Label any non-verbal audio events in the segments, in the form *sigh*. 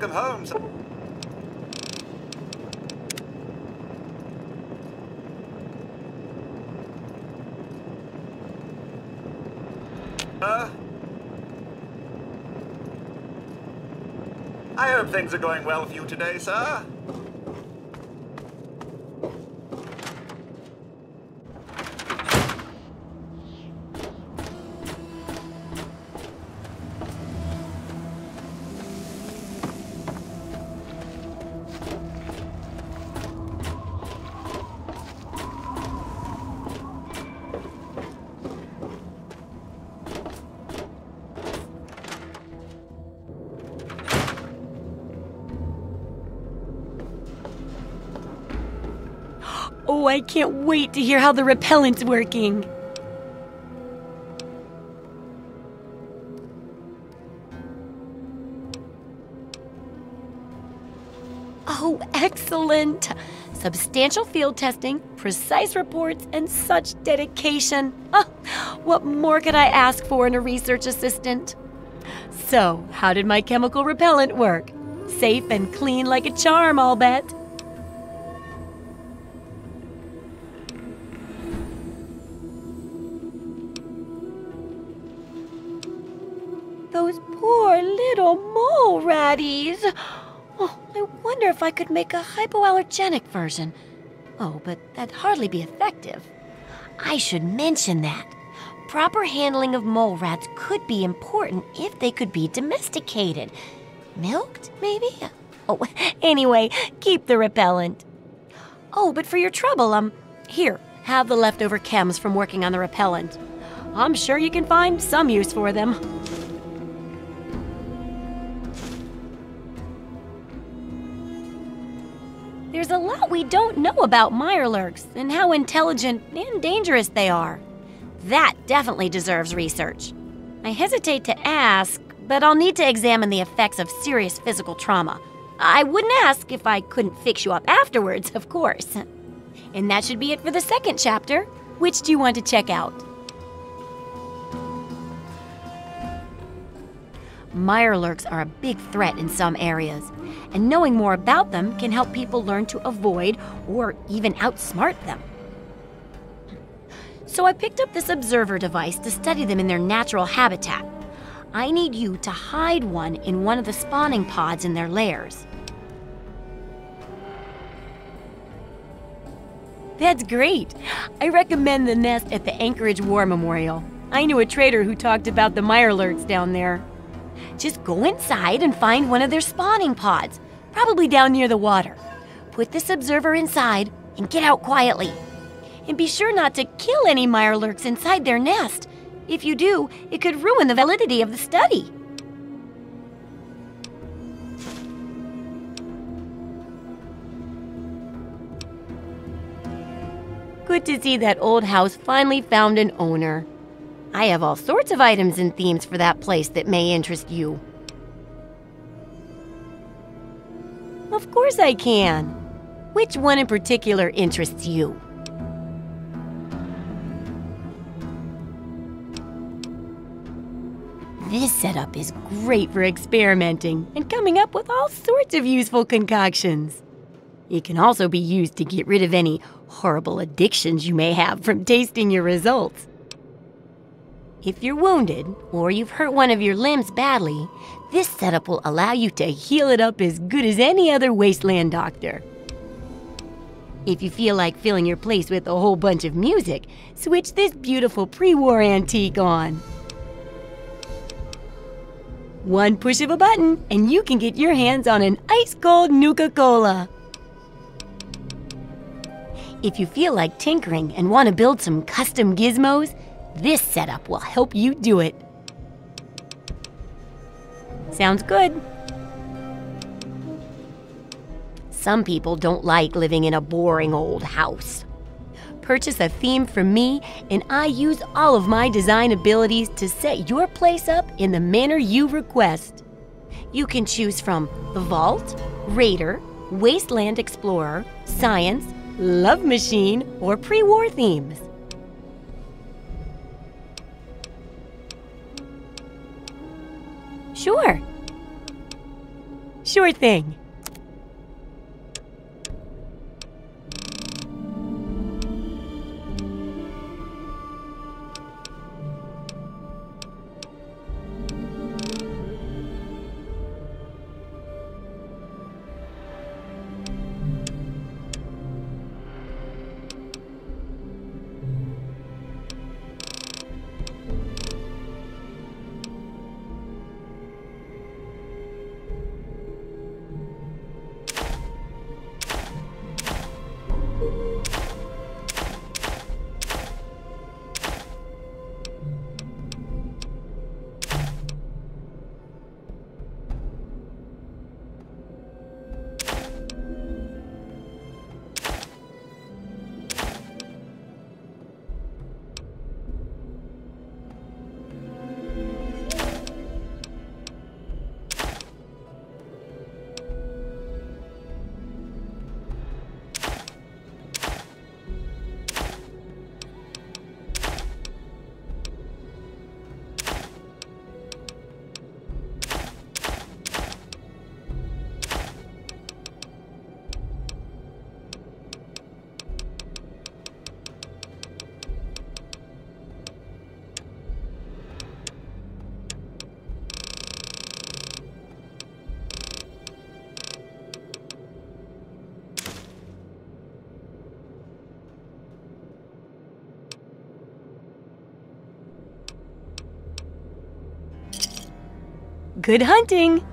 Welcome home. Uh, I hope things are going well for you today, sir. Can't wait to hear how the repellent's working. Oh, excellent! Substantial field testing, precise reports, and such dedication. Oh, what more could I ask for in a research assistant? So, how did my chemical repellent work? Safe and clean like a charm, I'll bet. Ratties. Oh, I wonder if I could make a hypoallergenic version. Oh, but that'd hardly be effective. I should mention that. Proper handling of mole rats could be important if they could be domesticated. Milked, maybe? Oh, *laughs* anyway, keep the repellent. Oh, but for your trouble, um, here, have the leftover chems from working on the repellent. I'm sure you can find some use for them. There's a lot we don't know about Mirelurks and how intelligent and dangerous they are. That definitely deserves research. I hesitate to ask, but I'll need to examine the effects of serious physical trauma. I wouldn't ask if I couldn't fix you up afterwards, of course. *laughs* And that should be it for the second chapter. Which do you want to check out? Mirelurks are a big threat in some areas, and knowing more about them can help people learn to avoid or even outsmart them. So I picked up this observer device to study them in their natural habitat. I need you to hide one in one of the spawning pods in their lairs. That's great. I recommend the nest at the Anchorage War Memorial. I knew a trader who talked about the Mirelurks down there. Just go inside and find one of their spawning pods, probably down near the water. Put this observer inside and get out quietly. And be sure not to kill any Mirelurks inside their nest. If you do, it could ruin the validity of the study. Good to see that old house finally found an owner. I have all sorts of items and themes for that place that may interest you. Of course I can. Which one in particular interests you? This setup is great for experimenting and coming up with all sorts of useful concoctions. It can also be used to get rid of any horrible addictions you may have from tasting your results. If you're wounded or you've hurt one of your limbs badly, this setup will allow you to heal it up as good as any other wasteland doctor. If you feel like filling your place with a whole bunch of music, switch this beautiful pre-war antique on. One push of a button and you can get your hands on an ice-cold Nuka-Cola. If you feel like tinkering and want to build some custom gizmos, this setup will help you do it. Sounds good. Some people don't like living in a boring old house. Purchase a theme from me, and I use all of my design abilities to set your place up in the manner you request. You can choose from the Vault, Raider, Wasteland Explorer, Science, Love Machine, or pre war themes. Sure. Sure thing. Good hunting!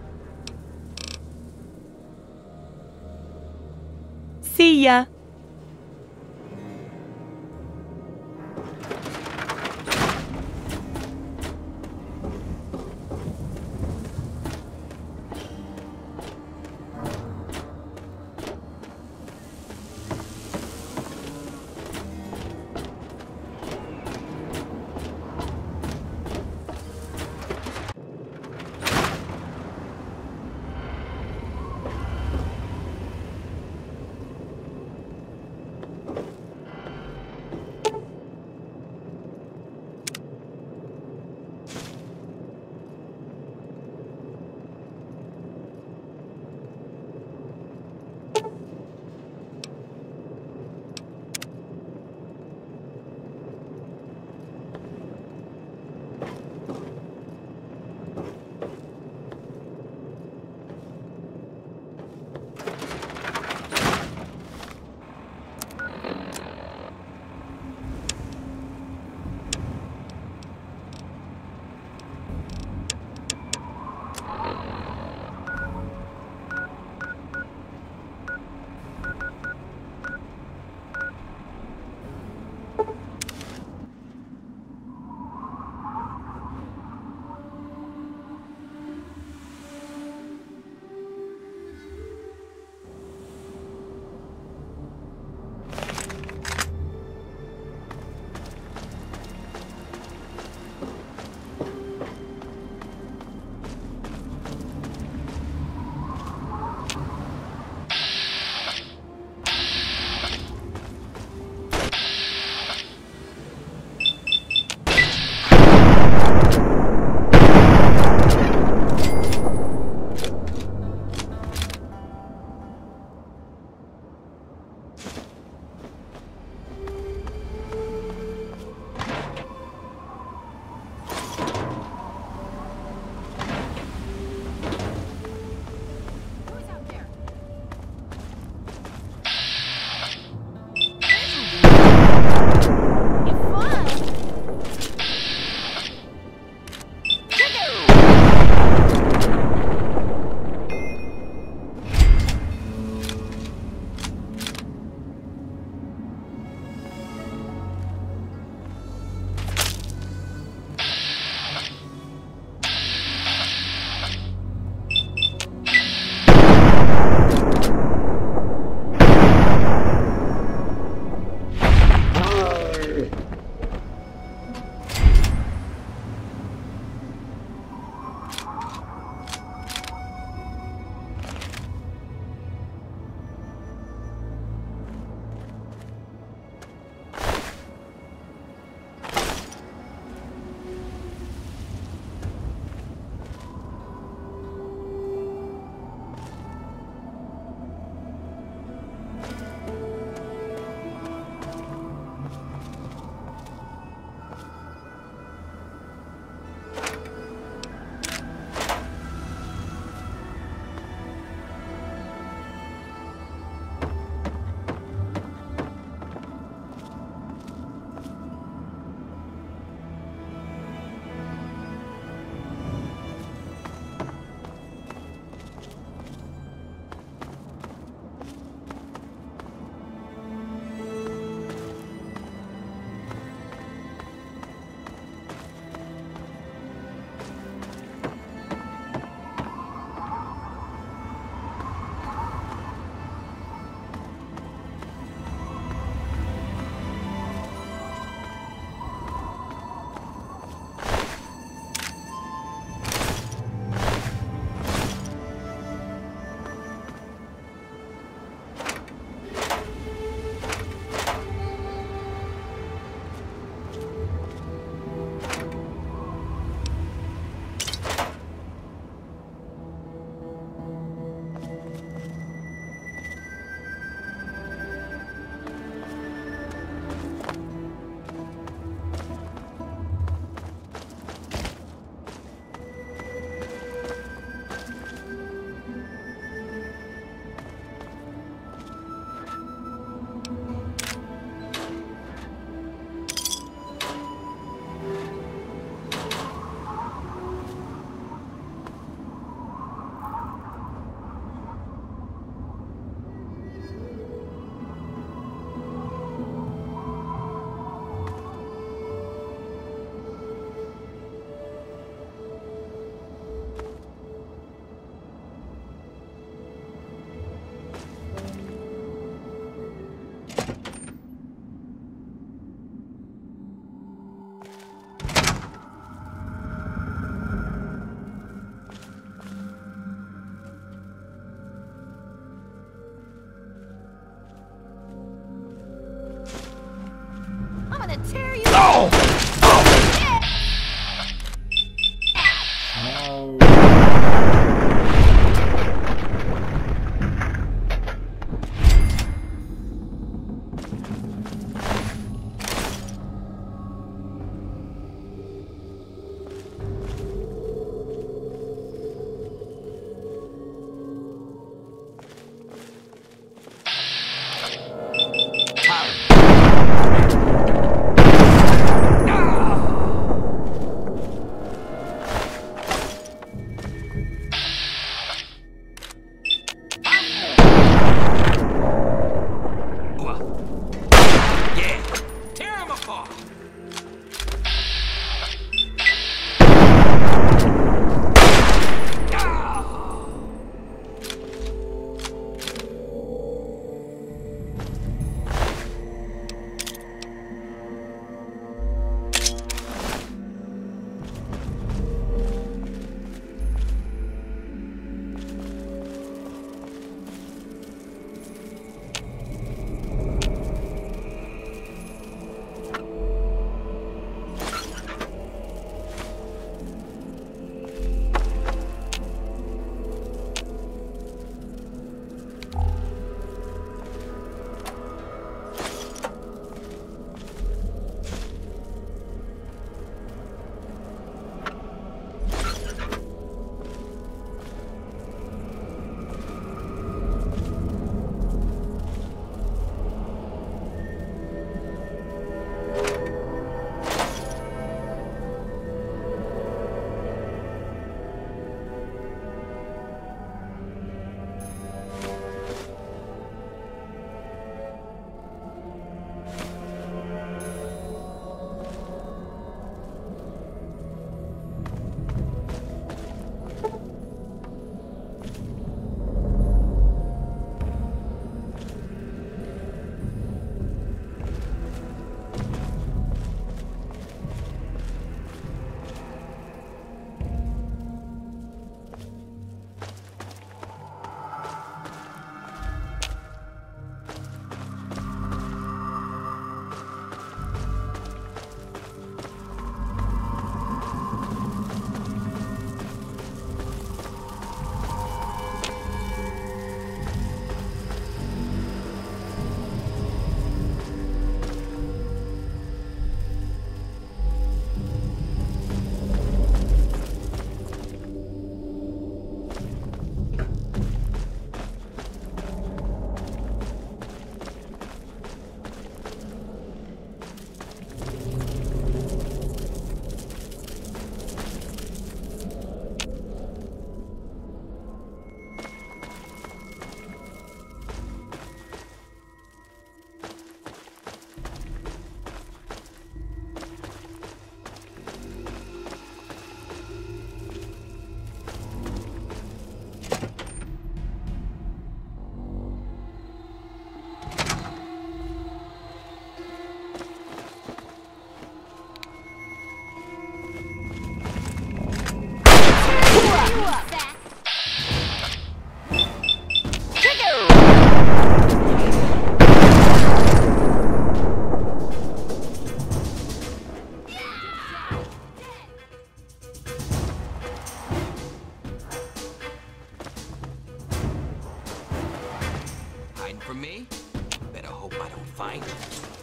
fine.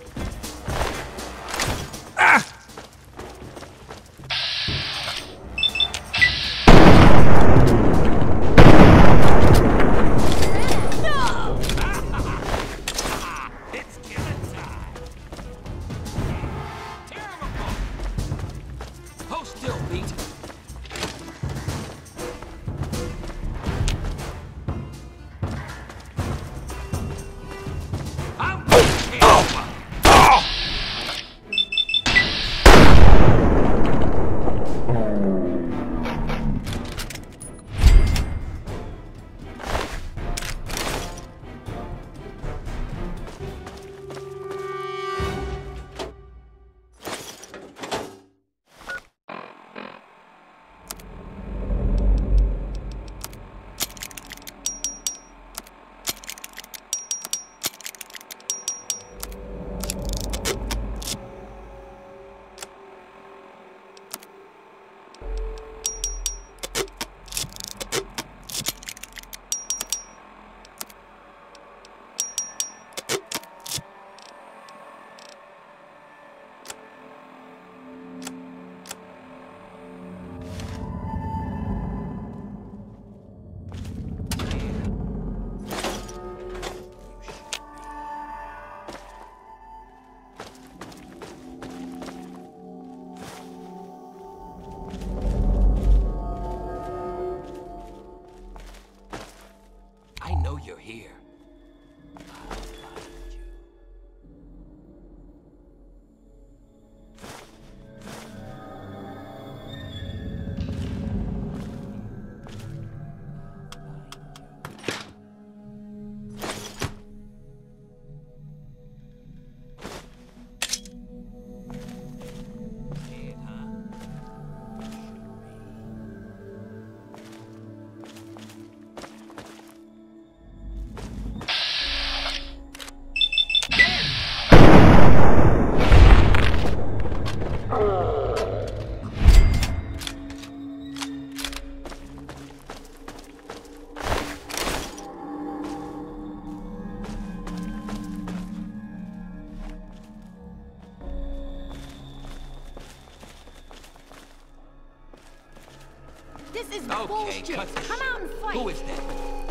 This is okay, bullshit. Come out and fight. Who is that?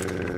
Uh...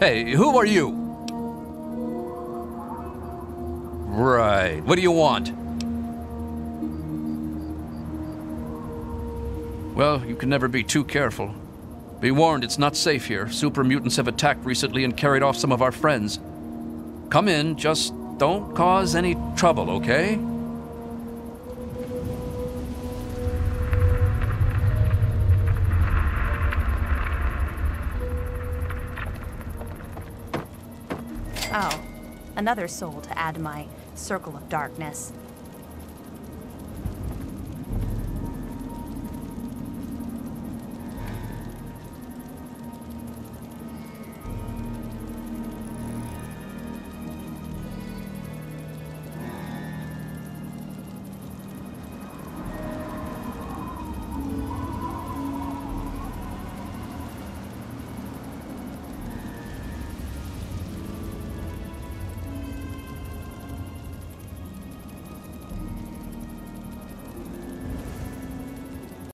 Hey, who are you? Right. What do you want? Well, you can never be too careful. Be warned, it's not safe here. Super mutants have attacked recently and carried off some of our friends. Come in, just don't cause any trouble, okay? Another soul to add to my circle of darkness.